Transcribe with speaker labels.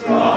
Speaker 1: Draw.